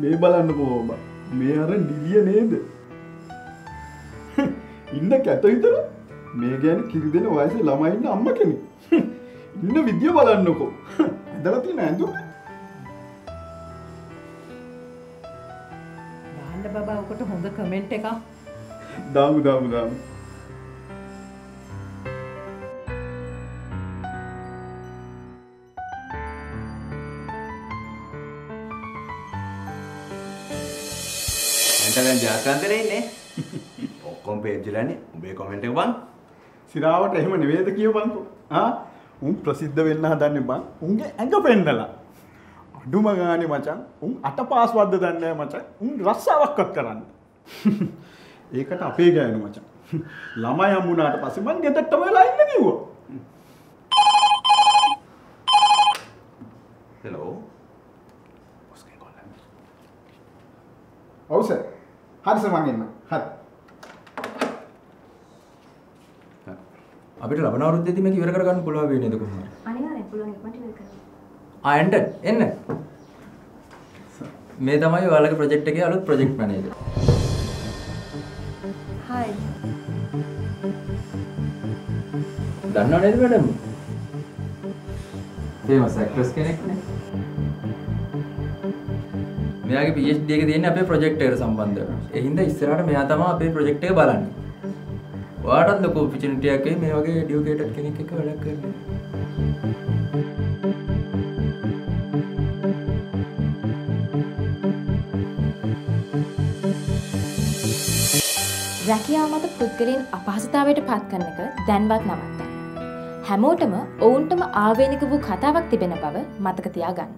මේ බලන්න පෝබ මේ අර නිලිය නේද? ඉන්න කැත විතර මේ ගැන කිරි දෙන වයස ළමයින්න අම්ම කෙනෙ ඉන්න විද්‍ය බලන්නකෝ. ඇදලති නැඳු බබා ඔකට හොඳ කමෙන්ට් එකක්. දාමු දාමු දාමු ඇන්ට දැන් ජාත්‍යන්තරේ ඉන්නේ. ඔක්කොම පේජ්ජලනේ. උඹේ කමෙන්ට් එක බං. සිරාවට එහෙම නෙවේද කියවන්කෝ ආ උන් ප්‍රසිද්ධ වෙන්න හදන්න බං උන්ගේ ඇඟ පෙන්නලා අඩුම ගානේ මචන් උන් අට පාස්වද්ද දන්නේ මචන් උන් රස්සාවක්වත් කරන්න ඒකට අපේ ගෑනු මචන් ළමයි හම්බුනාට පස්සේ මං ගෙදරටම වෙලා ඉන්න කිව්වා හෙලෝ. ඔව් සර් හරි මං එන්න හරි අපිට ලබන අවුරුද්දේදී මේක ඉවර කරගන්න පුළුවන් වෙන්නේ නේද කොහොමද? අනිවාර්යෙන් පුළුවන් ඉක්මනට ඉවර කරන්න. ආ එන්න එන්න. මේ තමයි ඔයාලගේ ප්‍රොජෙක්ට් එකේ අලුත් ප්‍රොජෙක්ට් මැනේජර්. හායි. දන්නව නේද මැඩම්? ෆේමස් ඇක්ට්‍රස් කෙනෙක් නේ. මෙයාගේ PhD එක තියෙන්නේ අපේ ප්‍රොජෙක්ට් එකට සම්බන්ධව. ඒ හින්දා ඉස්සරහට මෙයා තමයි අපේ ප්‍රොජෙක්ට් එක බලන්නේ. ඔයාටත් ලොකු ඔපචුනිටි එකක් වෙයි මේ වගේ එඩියුකේටඩ් කෙනෙක් එක්ක වැඩක් කරන්න. රැකියාව මත පුද්ගලයන් අපහසුතාවයට පත් කරන එක දැන්වත් නවත්තන්න. හැමෝටම ඔවුන්ටම ආවේනික වූ කතාවක් තිබෙන බව මතක තියාගන්න.